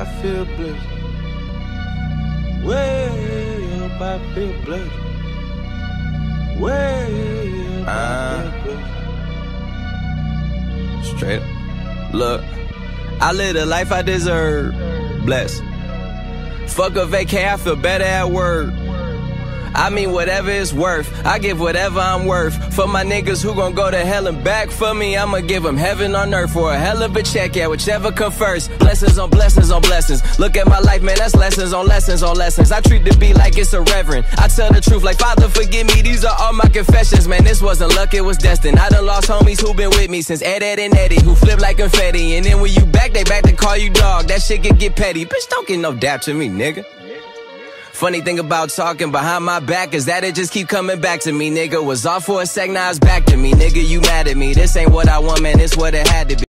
I feel blessed. Way up, I feel blessed. Way up, I ah. feel blessed. Straight up. Look, I live the life I deserve. Bless. Fuck a vacay, I feel better at work. I mean, whatever it's worth. I give whatever I'm worth. For my niggas who gon' go to hell and back for me, I'ma give them heaven on earth for a hell of a check, yeah, whichever come first. Blessings on blessings on blessings. Look at my life, man, that's lessons on lessons on lessons. I treat the beat like it's a reverend. I tell the truth, like, Father, forgive me, these are all my confessions, man. This wasn't luck, it was destined. I done lost homies who been with me since Ed, Edd, and Eddy, who flip like confetti. And then when you back, they back to call you dog. That shit can get petty. Bitch, don't get no dap to me, nigga. Funny thing about talking behind my back is that it just keep coming back to me, nigga. Was off for a sec, now it's back to me, nigga. You mad at me? This ain't what I want, man. This what it had to be.